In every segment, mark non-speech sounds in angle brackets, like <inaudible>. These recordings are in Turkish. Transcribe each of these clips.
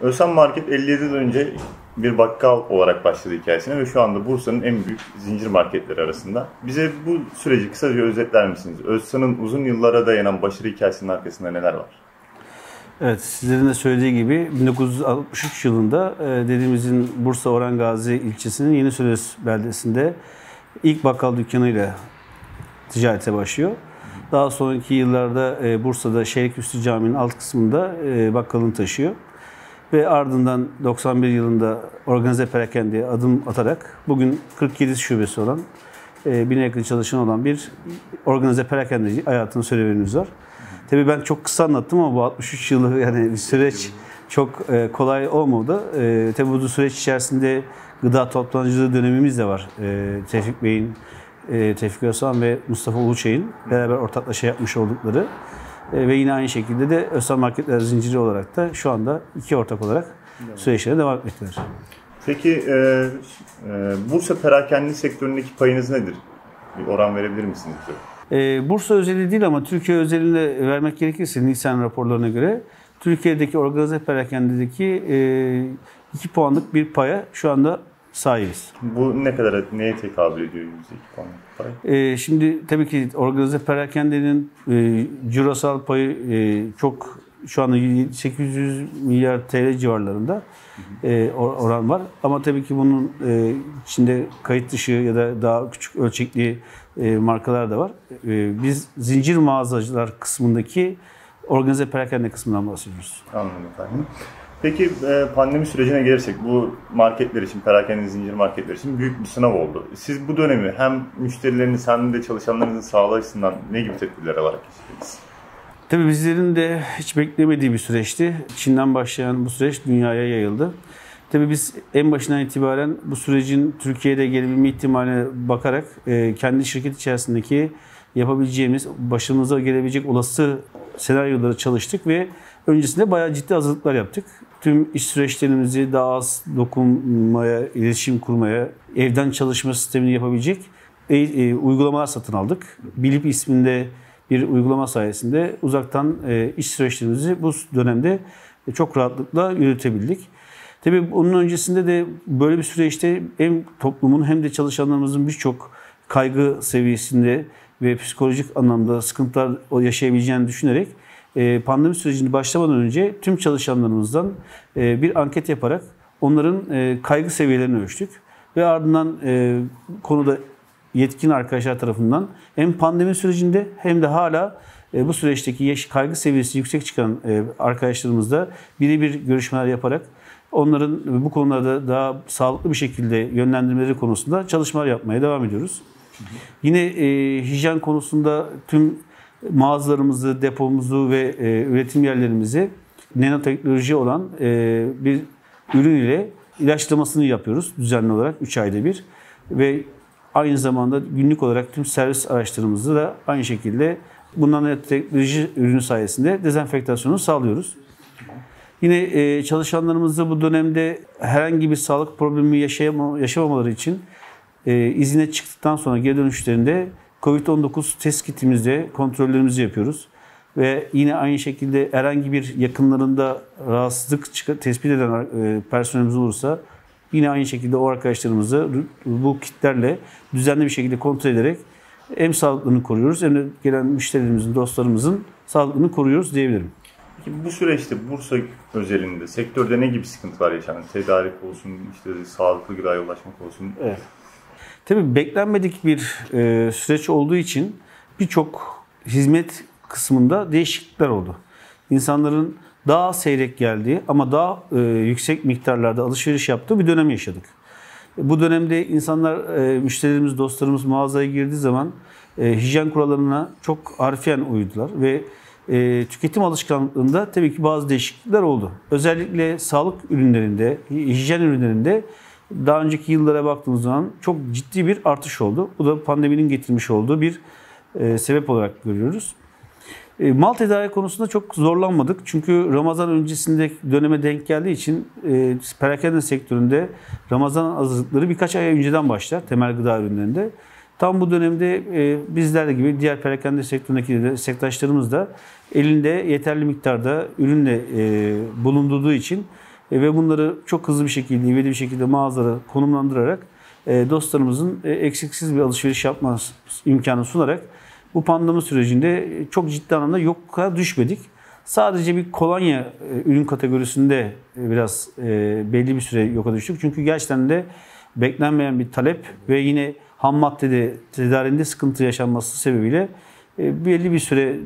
Özsan Market 57 yıl önce bir bakkal olarak başladı hikayesine ve şu anda Bursa'nın en büyük zincir marketleri arasında. Bize bu süreci kısaca özetler misiniz? Özsan'ın uzun yıllara dayanan başarı hikayesinin arkasında neler var? Evet, sizlerin de söylediği gibi 1963 yılında e, dediğimizin Bursa Orhan Gazi ilçesinin Yeni Söres beldesinde ilk bakkal dükkanıyla ticarete başlıyor. Daha sonraki yıllarda e, Bursa'da Şehirküstü Camii'nin alt kısmında e, bakkalını taşıyor. Ve ardından 91 yılında organize perakendeye adım atarak bugün 47 şubesi olan, e, bine yakın çalışan olan bir organize perakendeci hayatını serüvenimiz var. Tabii ben çok kısa anlattım ama bu 63 yılı <laughs> yani bir süreç çok e, kolay olmadı. E, tabii bu süreç içerisinde gıda toptancılığı dönemimiz de var. E, Tevfik Bey'in, e, Tevfik Özsan ve Mustafa Uluçay'ın beraber ortaklaşa yapmış oldukları e, ve yine aynı şekilde de Özsan Marketler Zinciri olarak da şu anda iki ortak olarak süreçlere devam etmektedir. Peki e, e, Bursa perakende sektöründeki payınız nedir? Bir oran verebilir misiniz? E, Bursa özeli değil ama Türkiye özelinde vermek gerekirse Nisan raporlarına göre Türkiye'deki organize perakendedeki e, 2 puanlık bir paya şu anda sahibiz. Bu ne kadar neye tekabül ediyor %2 puan pay? E, şimdi tabii ki organize perakendenin e, cirosal payı e, çok şu anda 800 milyar TL civarlarında e, or- oran var. Ama tabii ki bunun e, içinde kayıt dışı ya da daha küçük ölçekli e, markalar da var. E, biz zincir mağazacılar kısmındaki organize perakende kısmından bahsediyoruz. Anladım efendim. Peki e, pandemi sürecine gelirsek bu marketler için, perakende zincir marketler için büyük bir sınav oldu. Siz bu dönemi hem müşterileriniz hem de çalışanlarınızın sağlığı açısından ne gibi tedbirler alarak geçirdiniz? Tabii bizlerin de hiç beklemediği bir süreçti. Çin'den başlayan bu süreç dünyaya yayıldı. Tabii biz en başından itibaren bu sürecin Türkiye'de gelebilme ihtimaline bakarak e, kendi şirket içerisindeki yapabileceğimiz, başımıza gelebilecek olası senaryoları çalıştık ve öncesinde bayağı ciddi hazırlıklar yaptık. Tüm iş süreçlerimizi daha az dokunmaya, iletişim kurmaya, evden çalışma sistemini yapabilecek e, e, uygulamalar satın aldık. Bilip isminde bir uygulama sayesinde uzaktan e, iş süreçlerimizi bu dönemde çok rahatlıkla yürütebildik. Tabii bunun öncesinde de böyle bir süreçte hem toplumun hem de çalışanlarımızın birçok kaygı seviyesinde ve psikolojik anlamda sıkıntılar yaşayabileceğini düşünerek e, pandemi sürecini başlamadan önce tüm çalışanlarımızdan e, bir anket yaparak onların e, kaygı seviyelerini ölçtük. Ve ardından e, konuda yetkin arkadaşlar tarafından hem pandemi sürecinde hem de hala bu süreçteki yaş, kaygı seviyesi yüksek çıkan arkadaşlarımızla birebir görüşmeler yaparak onların bu konularda daha sağlıklı bir şekilde yönlendirmeleri konusunda çalışmalar yapmaya devam ediyoruz. Yine e, hijyen konusunda tüm mağazalarımızı, depomuzu ve e, üretim yerlerimizi nanoteknoloji olan e, bir ürün ile ilaçlamasını yapıyoruz düzenli olarak 3 ayda bir. Ve aynı zamanda günlük olarak tüm servis araçlarımızı da aynı şekilde bundan nanoteknoloji ürünü sayesinde dezenfektasyonu sağlıyoruz. Yine e, çalışanlarımızı bu dönemde herhangi bir sağlık problemi yaşamamaları için e, izine çıktıktan sonra geri dönüşlerinde COVID-19 test kitimizde kontrollerimizi yapıyoruz. Ve yine aynı şekilde herhangi bir yakınlarında rahatsızlık çık- tespit eden e, personelimiz olursa yine aynı şekilde o arkadaşlarımızı bu kitlerle düzenli bir şekilde kontrol ederek hem sağlıklarını koruyoruz hem de gelen müşterilerimizin, dostlarımızın sağlıklarını koruyoruz diyebilirim. Peki bu süreçte Bursa özelinde sektörde ne gibi sıkıntılar yaşandı? Tedarik olsun, işte sağlıklı gıdaya ulaşmak olsun. Evet. Tabii beklenmedik bir e, süreç olduğu için birçok hizmet kısmında değişiklikler oldu. İnsanların daha seyrek geldiği ama daha e, yüksek miktarlarda alışveriş yaptığı bir dönem yaşadık. Bu dönemde insanlar, e, müşterilerimiz, dostlarımız mağazaya girdiği zaman e, hijyen kurallarına çok harfiyen uydular ve e, tüketim alışkanlıklarında tabii ki bazı değişiklikler oldu. Özellikle sağlık ürünlerinde, hijyen ürünlerinde daha önceki yıllara baktığımız zaman çok ciddi bir artış oldu. Bu da pandeminin getirmiş olduğu bir e, sebep olarak görüyoruz. E, mal tedarik konusunda çok zorlanmadık. Çünkü Ramazan öncesinde döneme denk geldiği için e, perakende sektöründe Ramazan hazırlıkları birkaç ay önceden başlar temel gıda ürünlerinde. Tam bu dönemde e, bizler de gibi diğer perakende sektöründeki de sektaşlarımız da elinde yeterli miktarda ürünle e, bulunduğu için E, ve bunları çok hızlı bir şekilde, ivedi bir şekilde mağazalara konumlandırarak e, dostlarımızın e, eksiksiz bir alışveriş yapma imkanı sunarak bu pandemi sürecinde çok ciddi anlamda yoka düşmedik. Sadece bir kolonya e, ürün kategorisinde e, biraz e, belli bir süre yoka düştük. Çünkü gerçekten de beklenmeyen bir talep ve yine ham maddede tedarinde sıkıntı yaşanması sebebiyle belli bir süre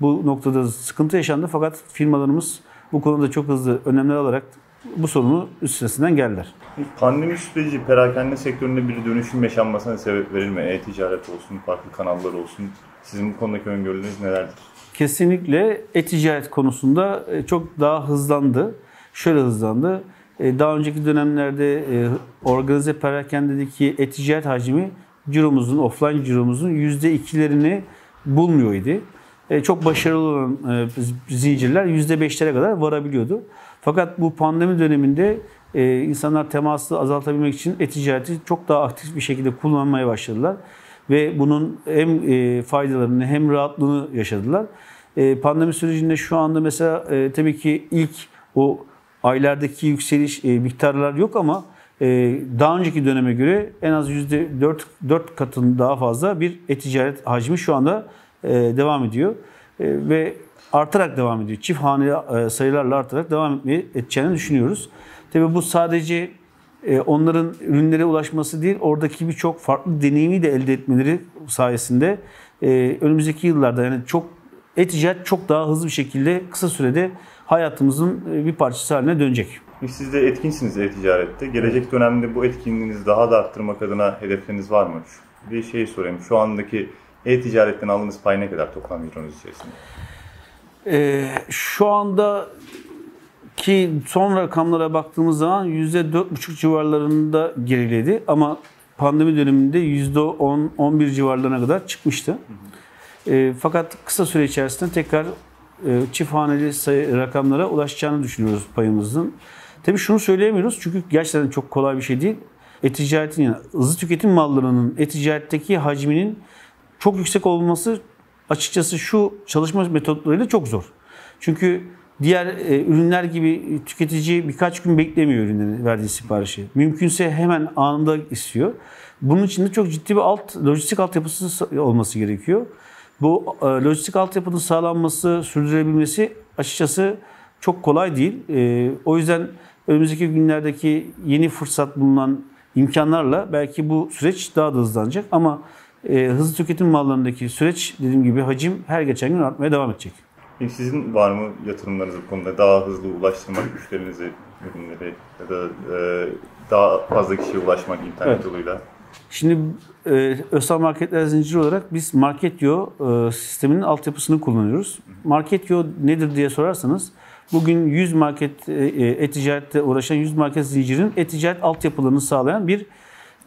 bu noktada sıkıntı yaşandı. Fakat firmalarımız bu konuda çok hızlı önlemler alarak bu sorunu üstesinden geldiler. Pandemi süreci perakende sektöründe bir dönüşüm yaşanmasına sebep verir mi? E-ticaret olsun, farklı kanallar olsun. Sizin bu konudaki öngörüleriniz nelerdir? Kesinlikle e-ticaret konusunda e, çok daha hızlandı. Şöyle hızlandı. E, daha önceki dönemlerde e, organize perakendedeki e-ticaret hacmi ciromuzun, offline ciromuzun %2'lerini bulmuyor Çok başarılı olan zincirler %5'lere kadar varabiliyordu. Fakat bu pandemi döneminde insanlar teması azaltabilmek için e-ticareti çok daha aktif bir şekilde kullanmaya başladılar ve bunun hem e, faydalarını hem rahatlığını yaşadılar. E, pandemi sürecinde şu anda mesela e, tabii ki ilk o aylardaki yükseliş miktarlar yok ama daha önceki döneme göre en az %4 4 katın daha fazla bir e-ticaret hacmi şu anda devam ediyor. Ve artarak devam ediyor. Çift haneli sayılarla artarak devam etmeye edeceğini düşünüyoruz. Tabii bu sadece e, onların ürünlere ulaşması değil, oradaki birçok farklı deneyimi de elde etmeleri sayesinde e, önümüzdeki yıllarda yani çok e-ticaret çok daha hızlı bir şekilde kısa sürede hayatımızın e, bir parçası haline dönecek. Siz de etkinsiniz e-ticarette. Gelecek dönemde bu etkinliğinizi daha da arttırmak adına hedefleriniz var mı? Bir şey sorayım. Şu andaki e-ticaretten aldığınız pay ne kadar toplam euronuz içerisinde? Ee, şu anda ki son rakamlara baktığımız zaman %4,5 civarlarında geriledi ama pandemi döneminde %10-11 civarlarına kadar çıkmıştı. E, fakat kısa süre içerisinde tekrar e, çift haneli sayı, rakamlara ulaşacağını düşünüyoruz payımızın. Tabii şunu söyleyemiyoruz çünkü gerçekten çok kolay bir şey değil. E-ticaretin hızlı tüketim mallarının e-ticaretteki hacminin çok yüksek olması açıkçası şu çalışma metotlarıyla çok zor. Çünkü Diğer e, ürünler gibi tüketici birkaç gün beklemiyor ürünlerin verdiği siparişi. Mümkünse hemen anında istiyor. Bunun için de çok ciddi bir alt lojistik altyapısı olması gerekiyor. Bu e, lojistik altyapının sağlanması, sürdürebilmesi açıkçası çok kolay değil. E, o yüzden önümüzdeki günlerdeki yeni fırsat bulunan imkanlarla belki bu süreç daha da hızlanacak. Ama e, hızlı tüketim mallarındaki süreç dediğim gibi hacim her geçen gün artmaya devam edecek. Peki sizin var mı yatırımlarınız bu konuda daha hızlı ulaştırmak müşterinize ürünleri ya da e, daha fazla kişiye ulaşmak internet evet. yoluyla? Şimdi e, Ösal Marketler Zinciri olarak biz Marketyo e, sisteminin altyapısını kullanıyoruz. Marketyo nedir diye sorarsanız bugün 100 market e, e-ticarette uğraşan 100 market zincirinin e-ticaret altyapılarını sağlayan bir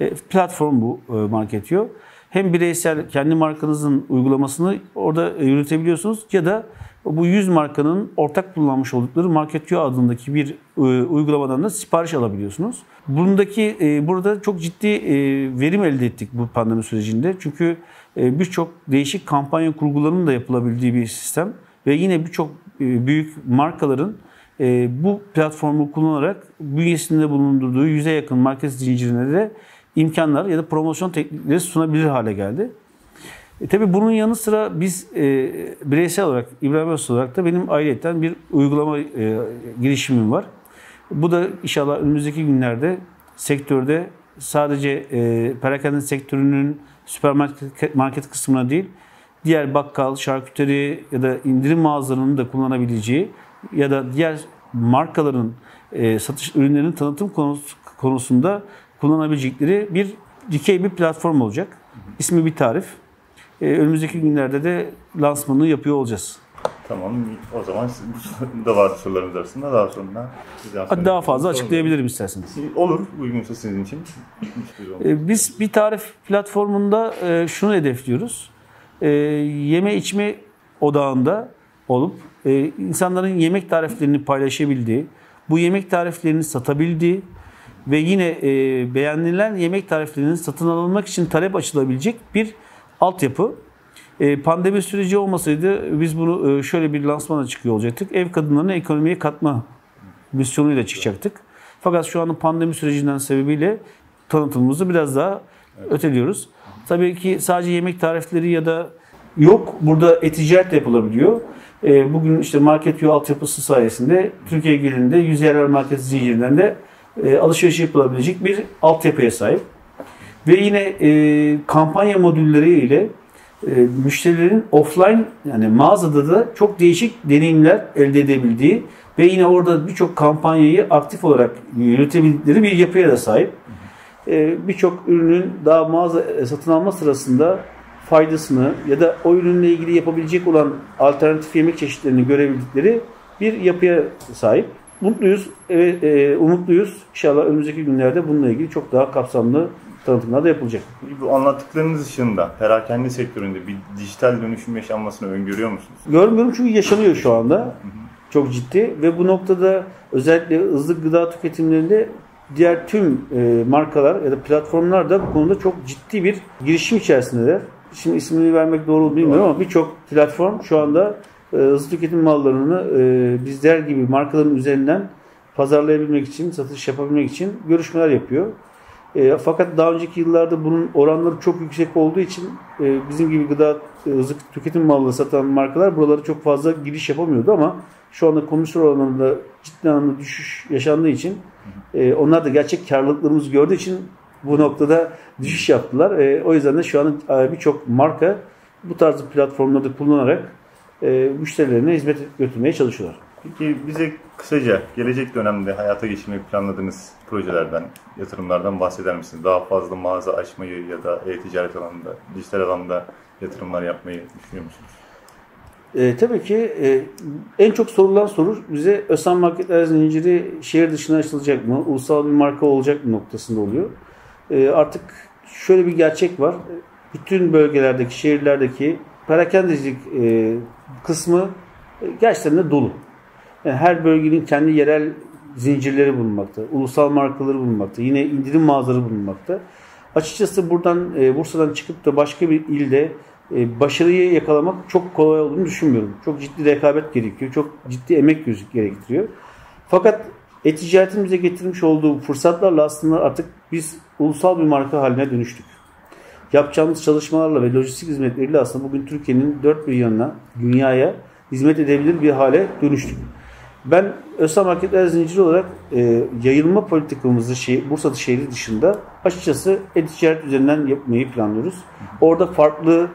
e, platform bu e, Marketyo. Hem bireysel kendi markanızın uygulamasını orada yürütebiliyorsunuz ya da bu 100 markanın ortak kullanmış oldukları Marketio adındaki bir e, uygulamadan da sipariş alabiliyorsunuz. Bundaki e, burada çok ciddi e, verim elde ettik bu pandemi sürecinde. Çünkü e, birçok değişik kampanya kurgularının da yapılabildiği bir sistem ve yine birçok e, büyük markaların e, bu platformu kullanarak bünyesinde bulundurduğu yüze yakın market zincirine de imkanlar ya da promosyon teknikleri sunabilir hale geldi. E, tabii bunun yanı sıra biz e, bireysel olarak, İbrahim Öztürk olarak da benim ayrıyeten bir uygulama e, girişimim var. Bu da inşallah önümüzdeki günlerde sektörde sadece e, perakende sektörünün süpermarket market kısmına değil, diğer bakkal, şarküteri ya da indirim mağazalarının da kullanabileceği ya da diğer markaların e, satış ürünlerinin tanıtım konusunda kullanabilecekleri bir dikey bir platform olacak. İsmi bir tarif. Ee, önümüzdeki günlerde de lansmanını yapıyor olacağız. Tamam. O zaman bu da vardı sorularınız arasında. Daha sonra daha, daha fazla açıklayabilirim isterseniz. Olur. Uygunsa sizin için. Ee, biz bir tarif platformunda e, şunu hedefliyoruz. Ee, yeme içme odağında olup e, insanların yemek tariflerini paylaşabildiği, bu yemek tariflerini satabildiği ve yine e, beğenilen yemek tariflerinin satın alınmak için talep açılabilecek bir altyapı. E, pandemi süreci olmasaydı biz bunu e, şöyle bir lansmana çıkıyor olacaktık. Ev kadınlarını ekonomiye katma misyonuyla çıkacaktık. Fakat şu anda pandemi sürecinden sebebiyle tanıtımımızı biraz daha öteliyoruz. Tabii ki sadece yemek tarifleri ya da yok. Burada e-ticaret de yapılabiliyor. E, bugün işte Market View altyapısı sayesinde Türkiye genelinde yüz yerel market zincirinden de e, alışveriş yapılabilecek bir altyapıya sahip. Ve yine e, kampanya modülleri ile e, müşterilerin offline yani mağazada da çok değişik deneyimler elde edebildiği ve yine orada birçok kampanyayı aktif olarak yönetebildikleri bir yapıya da sahip. E, birçok ürünün daha mağaza e, satın alma sırasında faydasını ya da o ürünle ilgili yapabilecek olan alternatif yemek çeşitlerini görebildikleri bir yapıya sahip. Mutluyuz, evet, e, umutluyuz. İnşallah önümüzdeki günlerde bununla ilgili çok daha kapsamlı tanıtımlar da yapılacak. Bu anlattıklarınız dışında perakende sektöründe bir dijital dönüşüm yaşanmasını öngörüyor musunuz? Görmüyorum çünkü yaşanıyor şu anda. Çok ciddi ve bu noktada özellikle hızlı gıda tüketimlerinde diğer tüm e, markalar ya da platformlar da bu konuda çok ciddi bir girişim içerisindeler. Şimdi ismini vermek doğru bilmiyorum ama birçok platform şu anda e, hızlı tüketim mallarını e, bizler gibi markaların üzerinden pazarlayabilmek için, satış yapabilmek için görüşmeler yapıyor. E, fakat daha önceki yıllarda bunun oranları çok yüksek olduğu için e, bizim gibi gıda e, hızlı tüketim malları satan markalar buraları çok fazla giriş yapamıyordu ama şu anda komisyon oranlarında ciddi anlamda düşüş yaşandığı için e, onlar da gerçek karlılıklarımızı gördüğü için bu noktada düşüş yaptılar. E, o yüzden de şu an e, birçok marka bu tarz platformları kullanarak e, müşterilerine hizmet götürmeye çalışıyorlar. Peki bize kısaca gelecek dönemde hayata geçirmeyi planladığınız projelerden, yatırımlardan bahseder misiniz? Daha fazla mağaza açmayı ya da e-ticaret alanında, dijital alanda yatırımlar yapmayı düşünüyor musunuz? E, tabii ki e, en çok sorulan soru bize Ösan Marketler Zinciri şehir dışına açılacak mı? Ulusal bir marka olacak mı noktasında oluyor. E, artık şöyle bir gerçek var. Bütün bölgelerdeki, şehirlerdeki perakendecilik e, kısmı e, gerçekten de dolu. Yani her bölgenin kendi yerel zincirleri bulunmakta. Ulusal markaları bulunmakta. Yine indirim mağazaları bulunmakta. Açıkçası buradan e, Bursa'dan çıkıp da başka bir ilde e, başarıyı yakalamak çok kolay olduğunu düşünmüyorum. Çok ciddi rekabet gerekiyor. Çok ciddi emek gerektiriyor. Fakat e-ticaretin bize getirmiş olduğu fırsatlarla aslında artık biz ulusal bir marka haline dönüştük. Yapacağımız çalışmalarla ve lojistik hizmetleriyle aslında bugün Türkiye'nin dört bir yanına, dünyaya hizmet edebilir bir hale dönüştük. Ben Özsam Marketler Zinciri olarak e, yayılma politikamızı şey, Bursa şehri dışında açıkçası e-ticaret üzerinden yapmayı planlıyoruz. Orada farklı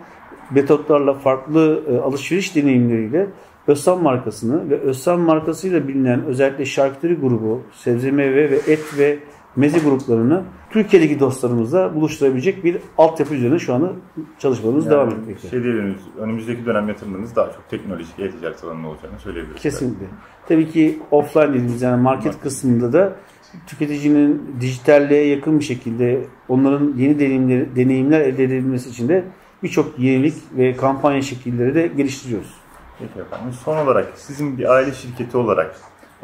metotlarla, farklı e, alışveriş deneyimleriyle Özsam markasını ve Özsam markasıyla bilinen özellikle şarküteri grubu, sebze meyve ve et ve meze gruplarını Türkiye'deki dostlarımızla buluşturabilecek bir altyapı üzerine şu anda çalışmalarımız yani, devam etmekte. Şey diyebiliriz, önümüzdeki dönem yatırımlarınız daha çok teknolojik e-ticaret alanında olacağını söyleyebiliriz. Kesinlikle. Tabii ki offline dediğimiz yani market, market kısmında da tüketicinin dijitalliğe yakın bir şekilde onların yeni deneyimler, deneyimler elde edilmesi için de birçok yenilik ve kampanya şekilleri de geliştiriyoruz. Peki efendim. Son olarak sizin bir aile şirketi olarak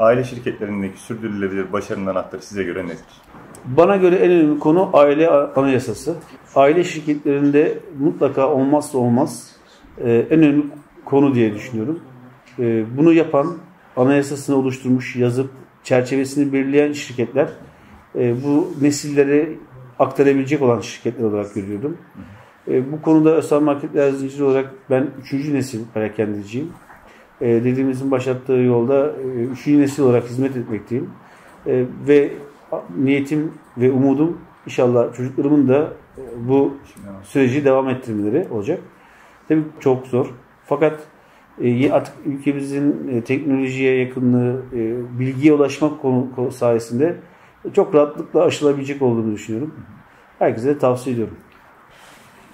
aile şirketlerindeki sürdürülebilir başarının anahtarı size göre nedir? Bana göre en önemli konu aile anayasası. Aile şirketlerinde mutlaka olmazsa olmaz e, en önemli konu diye düşünüyorum. E, bunu yapan, anayasasını oluşturmuş, yazıp çerçevesini belirleyen şirketler e, bu nesilleri aktarabilecek olan şirketler olarak görüyordum. Bu konuda Özal Marketler Zinciri olarak ben üçüncü nesil perakendeciyim. E, dediğimizin başlattığı yolda e, üçüncü nesil olarak hizmet etmekteyim. E, ve niyetim ve umudum inşallah çocuklarımın da e, bu süreci devam ettirmeleri olacak. Tabii çok zor. Fakat e, artık ülkemizin e, teknolojiye yakınlığı, bilgiye ulaşmak konu sayesinde çok rahatlıkla aşılabilecek olduğunu düşünüyorum. Herkese de tavsiye ediyorum.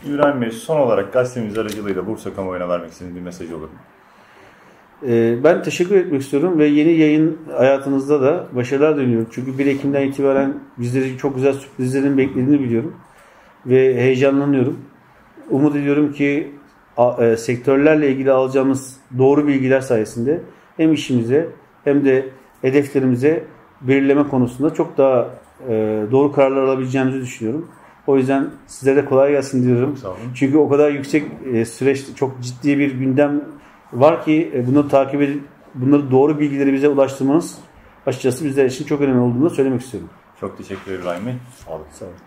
İbrahim Bey son olarak gazetemiz aracılığıyla Bursa kamuoyuna vermek istediğiniz bir mesaj olur mu? Ee, ben teşekkür etmek istiyorum ve yeni yayın hayatınızda da başarılar diliyorum. Çünkü 1 Ekim'den itibaren bizleri çok güzel sürprizlerin beklediğini biliyorum. Ve heyecanlanıyorum. Umut ediyorum ki e, sektörlerle ilgili alacağımız doğru bilgiler sayesinde hem işimize hem de hedeflerimize belirleme konusunda çok daha e, doğru kararlar alabileceğimizi düşünüyorum. O yüzden sizlere de kolay gelsin diyorum. Çünkü o kadar yüksek e, süreç, çok ciddi bir gündem var ki e, bunu takip edip bunları doğru bilgileri bize ulaştırmanız açıkçası bizler için çok önemli olduğunu söylemek istiyorum. Çok teşekkür ederim İbrahim Bey. Sağ olun. Sağ olun.